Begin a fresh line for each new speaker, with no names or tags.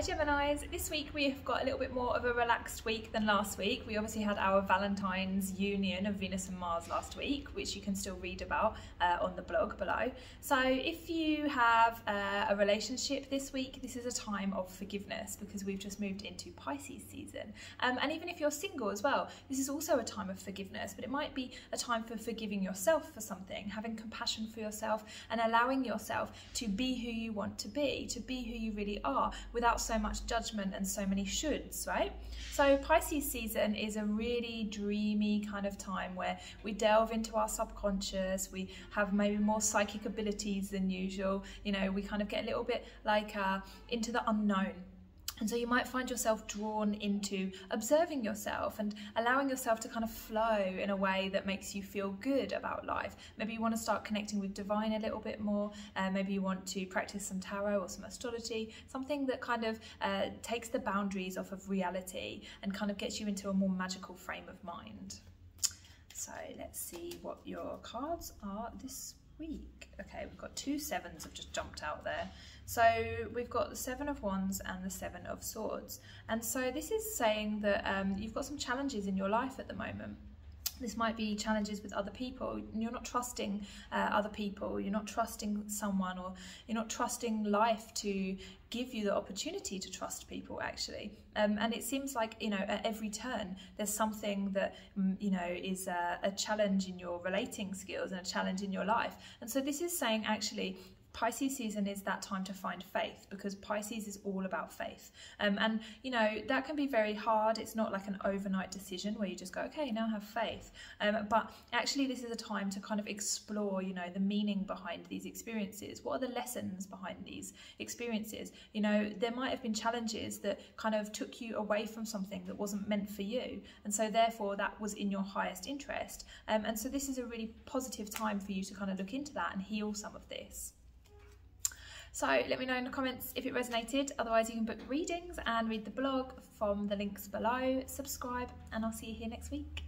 Hi Geminis, this week we've got a little bit more of a relaxed week than last week. We obviously had our Valentine's union of Venus and Mars last week, which you can still read about uh, on the blog below. So if you have uh, a relationship this week, this is a time of forgiveness because we've just moved into Pisces season. Um, and even if you're single as well, this is also a time of forgiveness, but it might be a time for forgiving yourself for something, having compassion for yourself and allowing yourself to be who you want to be, to be who you really are without so much judgment and so many shoulds, right? So Pisces season is a really dreamy kind of time where we delve into our subconscious, we have maybe more psychic abilities than usual, you know, we kind of get a little bit like uh, into the unknown and so you might find yourself drawn into observing yourself and allowing yourself to kind of flow in a way that makes you feel good about life. Maybe you want to start connecting with divine a little bit more. Uh, maybe you want to practice some tarot or some astrology, something that kind of uh, takes the boundaries off of reality and kind of gets you into a more magical frame of mind. So let's see what your cards are this week. Okay, we've got two sevens have just jumped out there. So we've got the Seven of Wands and the Seven of Swords. And so this is saying that um, you've got some challenges in your life at the moment. This might be challenges with other people. You're not trusting uh, other people. You're not trusting someone, or you're not trusting life to give you the opportunity to trust people. Actually, um, and it seems like you know at every turn there's something that mm, you know is a, a challenge in your relating skills and a challenge in your life. And so this is saying actually Pisces season is that time to find faith because Pisces is all about faith. Um, and, you know, that can be very hard. It's not like an overnight decision where you just go, okay, now have faith. Um, but actually, this is a time to kind of explore, you know, the meaning behind these experiences. What are the lessons behind these experiences? You know, there might have been challenges that kind of took you away from something that wasn't meant for you. And so, therefore, that was in your highest interest. Um, and so, this is a really positive time for you to kind of look into that and heal some of this. So let me know in the comments if it resonated. Otherwise, you can book readings and read the blog from the links below. Subscribe, and I'll see you here next week.